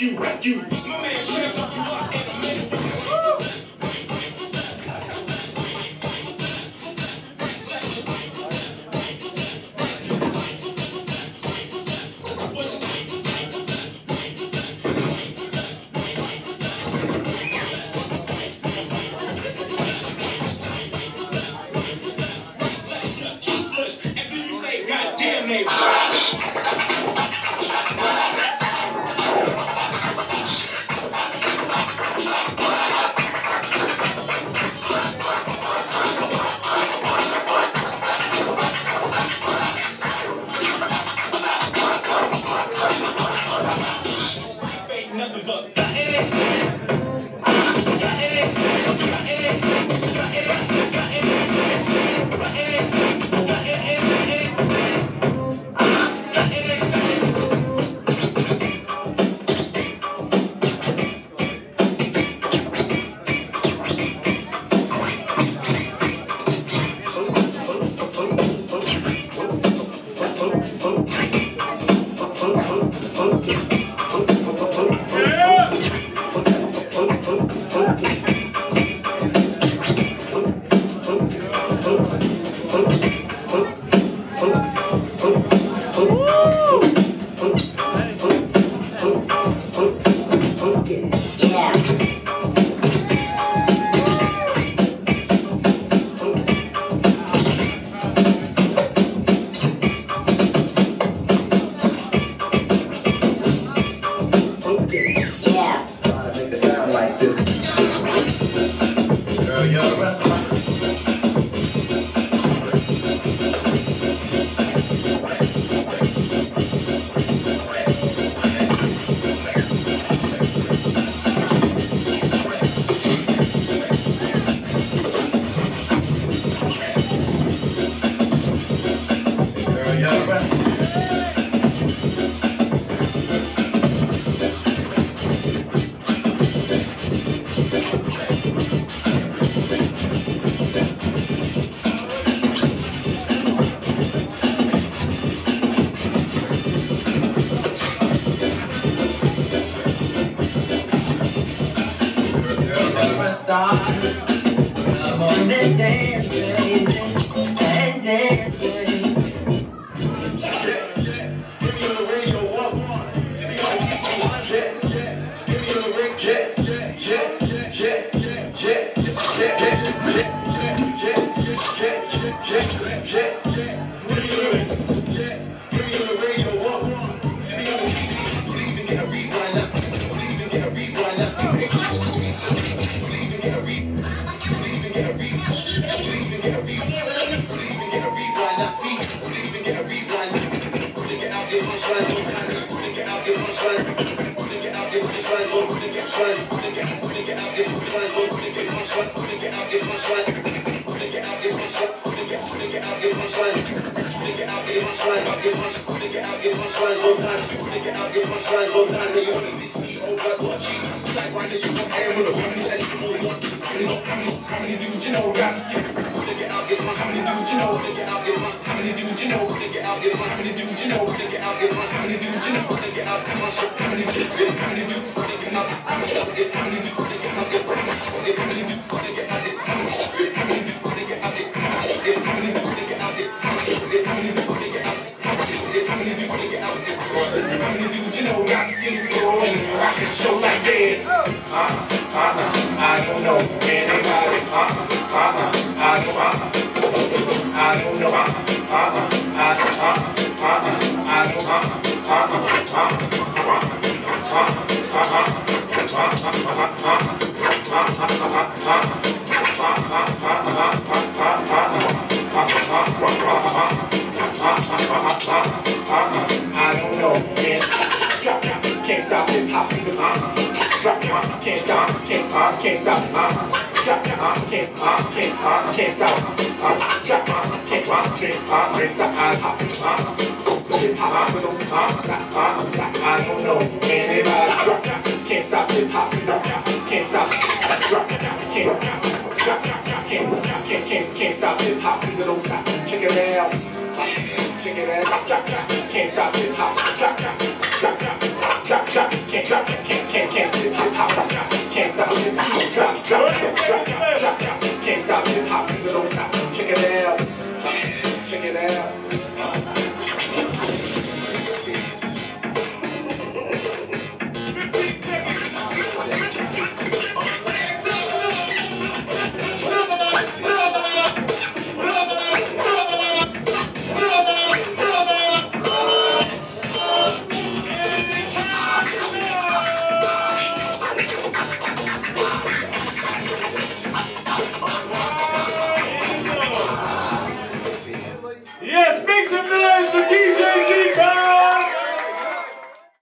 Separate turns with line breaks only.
you, you. My man Trey fuck you up in a minute.
Goddamn neighbor.
rest Come on and dance, baby. And dance,
How many dudes you know got to skip? nigga out get one? How many dudes you know? Nigga out get one? How many dudes you know? Nigga out get one? How many dudes you know? Nigga out get one? How many dudes you know? Nigga out get one? How many dudes? How many dudes? Nigga out get one? How many dudes? Nigga out get one? How many dudes? Nigga out get one? How many dudes? Nigga out get one? How many dudes? Nigga out get one? How many dudes? Nigga out get one? How many dudes? Nigga out get one? How many dudes you know? Got skin growing, rock a show like this. Uh uh uh uh. I don't know anybody. Uh uh uh uh. Uh,
can't stop. Uh, drop, drop, can't, uh, can't, uh, can't stop. Uh, drop, drop, can't, uh, can't, uh, can't stop. Pop, uh, hip hop, uh, don't stop, stop, uh, stop. I don't know. Everybody drop, drop, can't stop hip hop music. Drop, can't stop. Drop, drop, can't, drop, drop, drop, drop, can't, drop, can't, can't, can't stop hip hop music. Don't stop. Check it out. Check it out, drop, drop, can't stop hip hop, drop, drop, drop, drop, drop, drop, can't drop, can't, can't, can't stop hip hop, drop, can't stop hip hop, drop, drop, drop, drop, drop, drop, can't stop hip hop, cause it don't stop. Check it out,